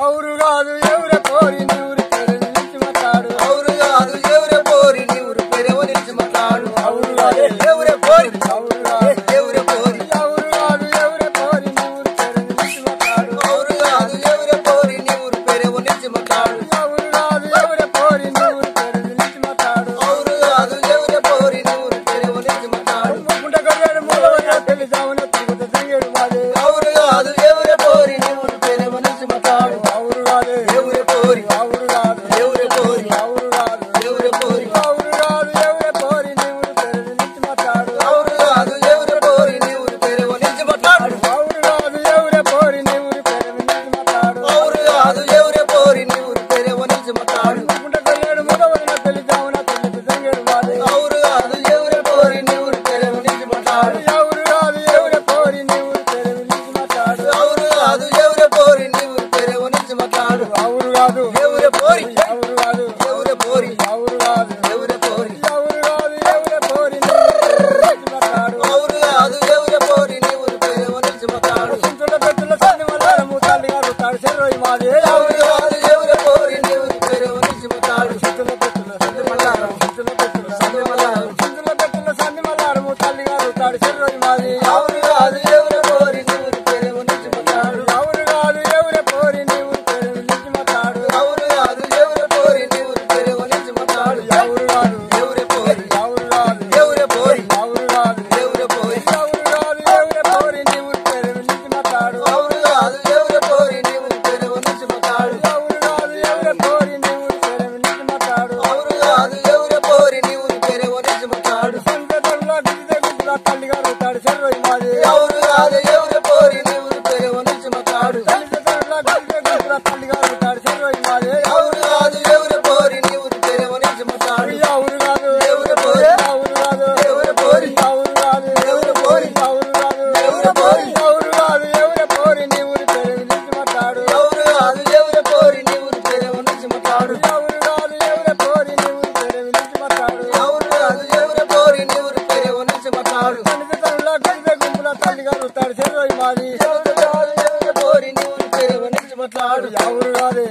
Oh, God, you're a Let's go. గారు తడిసేరు మాది. పోరి నీవు తెరవ నుంచి మట్లాడు. ఎవరు రాదే?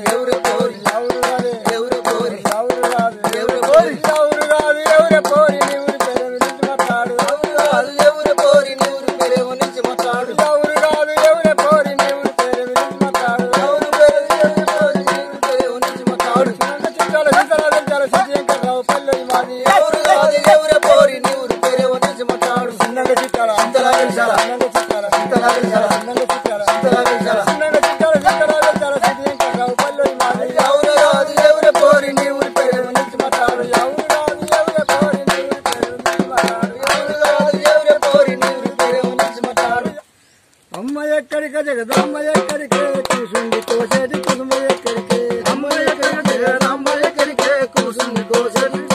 Joseph.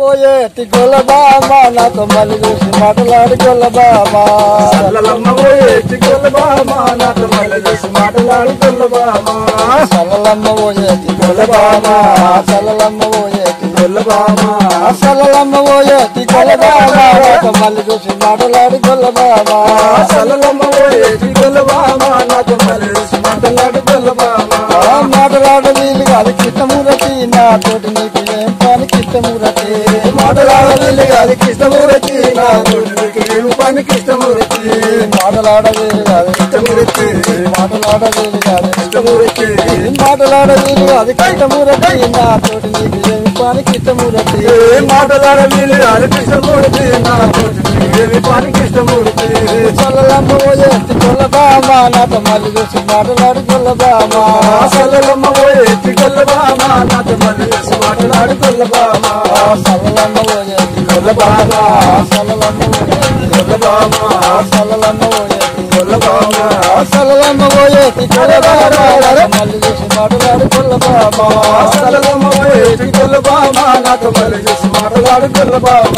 ఎత్తి గొల్లబామ నాతో మళ్ళీ చూసి మాట్లాడి గొల్లబామ. చల్లలమ్మ పోయేటి గొల్లబామ నాతో మళ్ళీ చూసి మాట్లాడు గొల్లబామ. సల్లలమ్మ ఓ ఎత్తి గొల్లబామ సల్లలమ్మ ఓ ఎత్తి గొల్లబామ. సల్లలమ్మ ఓ ఎత్తి గొల్లబామ నాతో మళ్ళీ చూసి మాట్లాడి గొల్లబామ. చల్లలమ్మ పోయేటి గొల్లబామ నాతో మళ్ళీ చూసి మాట్లాడు గొల్లబామ. మాట్లాడ వీలు కాదు కిట్టమూరతి నా తోటి నీకు ఏం పని కిట్టమూరతి. మాటలాడ వెళ్ళి అది కృష్ణమూర్తి నా తోటి నేను పని కృష్ణమూర్తి మాటలాడ వీలు కాదు కృష్ణమూర్తి మాటలాడ వీలు కాదు కృష్ణమూర్తి మాటలాడ వీలు కాదు కిట్టమూరతి నా తోటి నీకు ఏం పని కిట్టమూరతి ఏ మాటలాడ వీళ్ళు అది కృష్ణమూర్తి నా తోటి ఏమి పని కృష్ణమూర్తి చల్లలమ్మ ఎత్తి కొల్లబామ నాతో మళ్ళీ చూసి మాటలాడు కొల్లబామ చల్లలమ్మ పోయేటి గొల్లబామ నాతో మళ్ళీ చూసి మాట్లాడు ఓ ఎత్తి గొల్లబామ చల్లలమ్మ ఓ ఎత్తి గొల్లబామ చల్లలమ్మ ఓ ఎత్తి గొల్లబామ అసలమ్మ పోయేటి కొలబాబా మళ్ళీ చూసి మాట్లాడు కొల్లబాబా చల్లలమ్మ పోయేటి గొల్లబామ మళ్ళీ చూసి మాట్లాడు గొల్లబామ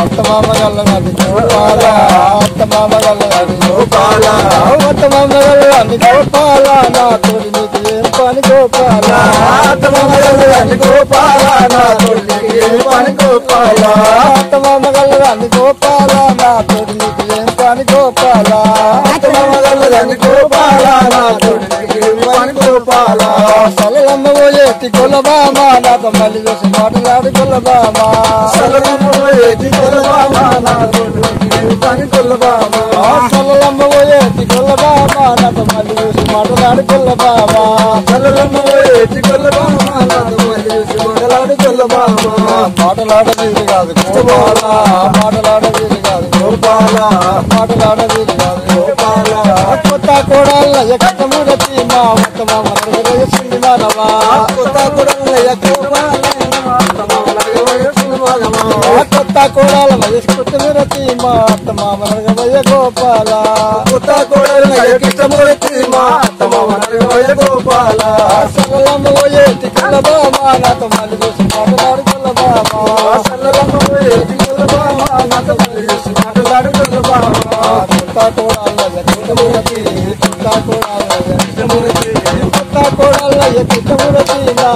అత్త మామ గల్లది గోపాల అత్త మామ గోపాల అత్త మామ గోపాల నా తోడి నీకు ఏం పని గోపాల ఆత్మగలని గోపాల నా తోటి ఏ పని గోపాల అత్త మామ గోపాల నా తోడి ఏం పని గోపాల ఆత్మగలని గోపాల నా తోటి ఏ పని గోపాల సలలమ్మ పోయేటి కొల్లబామా నాతో మళ్ళీ చూసి మాట్లాడు కొల్లబామా చల్లలమ్మ పోయేటి గొల్లబామ నా పని గొల్లబామ సలలమ్మ పోయేటి నాతో మళ్ళీ చూసి మాట్లాడు పోయేటి గొల్లబామ నాతో మాటలాడ కాదు గోపాల మాటలాడ కాదు గోపాల మాటలాడ కాదు గోపాల కొత్త కోడళ్ళ ఎక్కముడతి మా ఉత్తమ మనసింది మానవా. కొత్త కొత్త కోడల వయస్కృతమిరతి మా అత్త మామనగమయ్య గోపాల కొత్త కోడలయ్య కృష్ణమూర్తి మా గోపాల మళ్ళీ కొడాలయ్య పిట్టమురతి ఇలా